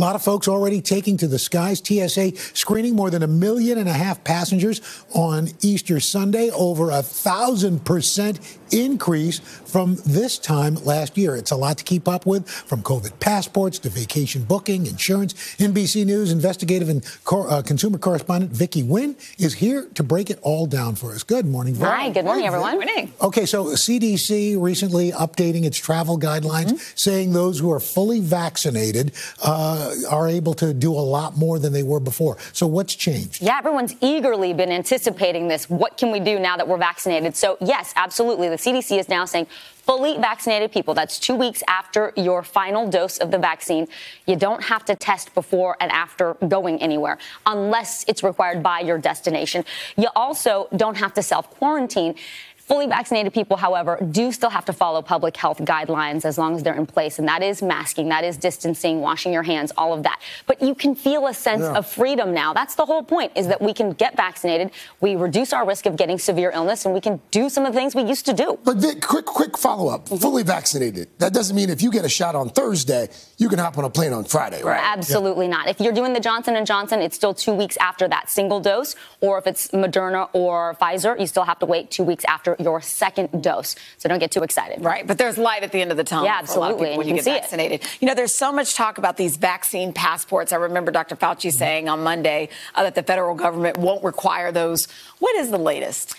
A lot of folks already taking to the skies. TSA screening more than a million and a half passengers on Easter Sunday, over a thousand percent increase from this time last year. It's a lot to keep up with, from COVID passports to vacation booking, insurance. NBC News investigative and co- uh, consumer correspondent Vicky Nguyen is here to break it all down for us. Good morning, Vicky. Hi, good morning, everyone. Good morning. Okay, so CDC recently updating its travel guidelines, mm-hmm. saying those who are fully vaccinated uh, Uh, are able to do a lot more than they were before. So what's changed? Yeah, everyone's eagerly been anticipating this. What can we do now that we're vaccinated? So yes, absolutely. The CDC is now saying fully vaccinated people, that's two weeks after your final dose of the vaccine, you don't have to test before and after going anywhere unless it's required by your destination. You also don't have to self quarantine. Fully vaccinated people, however, do still have to follow public health guidelines as long as they're in place. And that is masking, that is distancing, washing your hands, all of that. But you can feel a sense yeah. of freedom now. That's the whole point, is that we can get vaccinated, we reduce our risk of getting severe illness, and we can do some of the things we used to do. But Vic, quick, quick follow up. Mm-hmm. Fully vaccinated. That doesn't mean if you get a shot on Thursday, you can hop on a plane on Friday, right? Absolutely yeah. not. If you're doing the Johnson and Johnson, it's still two weeks after that single dose, or if it's Moderna or Pfizer, you still have to wait two weeks after your second dose. So don't get too excited. Right, but there's light at the end of the tunnel. Yeah, absolutely. when you, you get vaccinated. It. You know, there's so much talk about these vaccine passports. I remember Dr. Fauci mm-hmm. saying on Monday uh, that the federal government won't require those. What is the latest?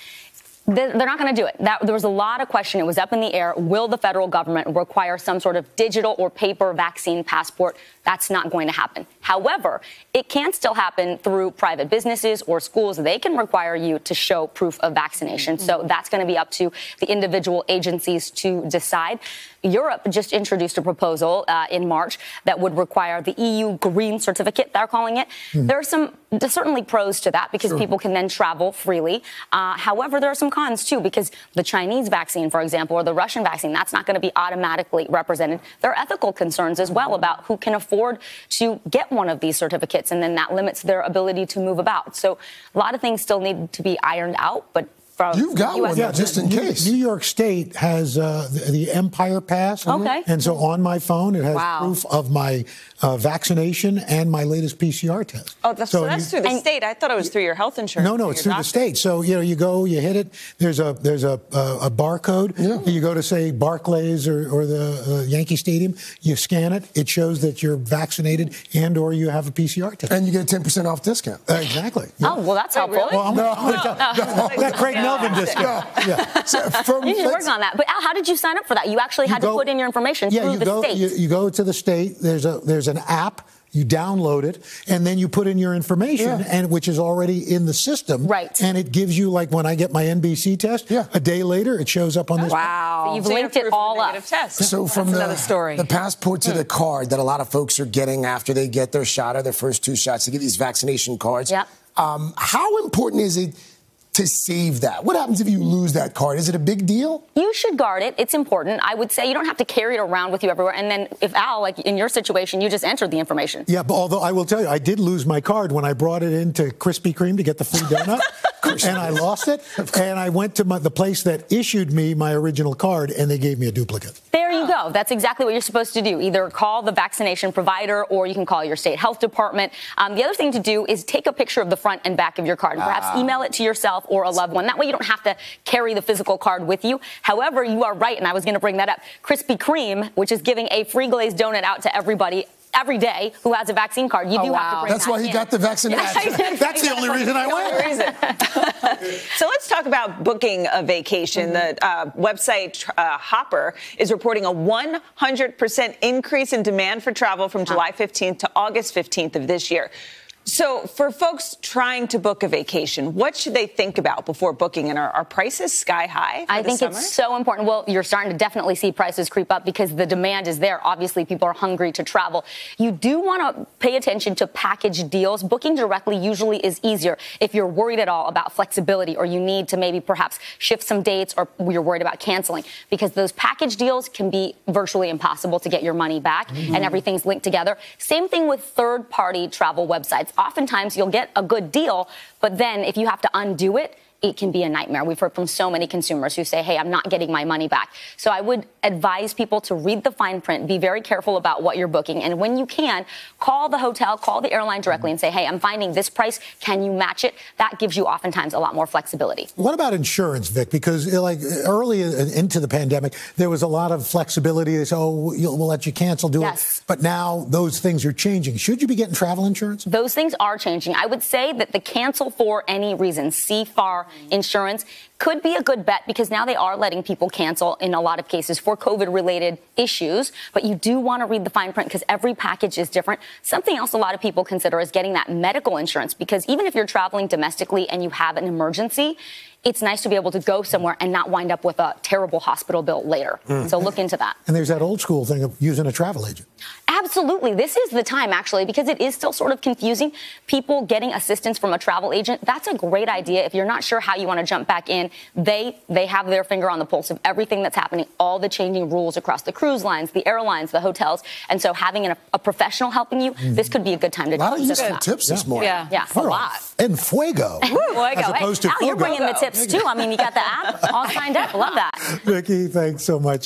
they're not going to do it. That, there was a lot of question. It was up in the air. Will the federal government require some sort of digital or paper vaccine passport? That's not going to happen. However, it can still happen through private businesses or schools. They can require you to show proof of vaccination. Mm-hmm. So that's going to be up to the individual agencies to decide. Europe just introduced a proposal uh, in March that would require the EU green certificate, they're calling it. Mm. There are some certainly pros to that because sure. people can then travel freely. Uh, however, there are some cons too because the Chinese vaccine, for example, or the Russian vaccine, that's not going to be automatically represented. There are ethical concerns as well about who can afford to get one of these certificates, and then that limits their ability to move about. So a lot of things still need to be ironed out, but from You've got US one, yeah, just in New, case. New York State has uh, the, the, Empire Pass. Okay. And so on my phone, it has wow. proof of my uh, vaccination and my latest PCR test. Oh, that's, so, so that's you, through the state. I thought it was through your health insurance. No, no, it's through doctor. the state. So you know, you go, you hit it. There's a there's a a, a barcode. Yeah. You go to say Barclays or, or the uh, Yankee Stadium. You scan it. It shows that you're vaccinated and or you have a PCR test. And you get a 10% off discount. Uh, exactly. Yeah. Oh, well, that's Wait, helpful. Really? Well, I'm, no, I'm, no, no, that Craig Melvin discount. Yeah. So from, you need to work on that. But Al, how did you sign up for that? You actually had go, to put in your information yeah, through you the go, state. You, you go to the state. There's a there's an app you download it and then you put in your information yeah. and which is already in the system right and it gives you like when i get my nbc test yeah. a day later it shows up on this wow so you've so linked it all up test. so from the, story. the passport to the card that a lot of folks are getting after they get their shot or their first two shots to get these vaccination cards yep. Um, how important is it to save that? What happens if you lose that card? Is it a big deal? You should guard it. It's important. I would say you don't have to carry it around with you everywhere. And then if Al, like in your situation, you just entered the information. Yeah, but although I will tell you, I did lose my card when I brought it into Krispy Kreme to get the free donut. and I lost it. And I went to my, the place that issued me my original card, and they gave me a duplicate. There you go. That's exactly what you're supposed to do. Either call the vaccination provider, or you can call your state health department. Um, the other thing to do is take a picture of the front and back of your card, and perhaps ah. email it to yourself or a loved one. That way, you don't have to carry the physical card with you. However, you are right, and I was going to bring that up. Krispy Kreme, which is giving a free glazed donut out to everybody every day who has a vaccine card. You oh, do wow. have to bring That's why he in. got the vaccination. That's the only reason I went. so let's talk about booking a vacation. Mm-hmm. The uh, website uh, Hopper is reporting a 100% increase in demand for travel from July 15th to August 15th of this year. So, for folks trying to book a vacation, what should they think about before booking? And are, are prices sky high? I think summer? it's so important. Well, you're starting to definitely see prices creep up because the demand is there. Obviously, people are hungry to travel. You do want to pay attention to package deals. Booking directly usually is easier if you're worried at all about flexibility or you need to maybe perhaps shift some dates or you're worried about canceling because those package deals can be virtually impossible to get your money back mm-hmm. and everything's linked together. Same thing with third party travel websites oftentimes you'll get a good deal, but then if you have to undo it, it can be a nightmare. We've heard from so many consumers who say, hey, I'm not getting my money back. So I would advise people to read the fine print, be very careful about what you're booking. And when you can, call the hotel, call the airline directly and say, hey, I'm finding this price. Can you match it? That gives you oftentimes a lot more flexibility. What about insurance, Vic? Because eh, like early into the pandemic, there was a lot of flexibility. They said, oh, we'll let you cancel, do yes. it. But now those things are changing. Should you be getting travel insurance? Those things are changing. I would say that the cancel for any reason, CFAR insurance, could be a good bet because now they are letting people cancel in a lot of cases for COVID related issues. But you do want to read the fine print because every package is different. Something else a lot of people consider is getting that medical insurance because even if you're traveling domestically and you have an emergency, it's nice to be able to go somewhere and not wind up with a terrible hospital bill later. Mm. So look into that. And there's that old school thing of using a travel agent. Absolutely. This is the time, actually, because it is still sort of confusing. People getting assistance from a travel agent, that's a great idea. If you're not sure how you want to jump back in, they, they have their finger on the pulse of everything that's happening, all the changing rules across the cruise lines, the airlines, the hotels. And so having an, a professional helping you, this could be a good time to A lot of useful tips this morning. Yeah, yeah. a lot. And fuego. fuego. As opposed hey, to Al, you're bringing the tips, too. I mean, you got the app all signed up. Love that. Vicky, thanks so much.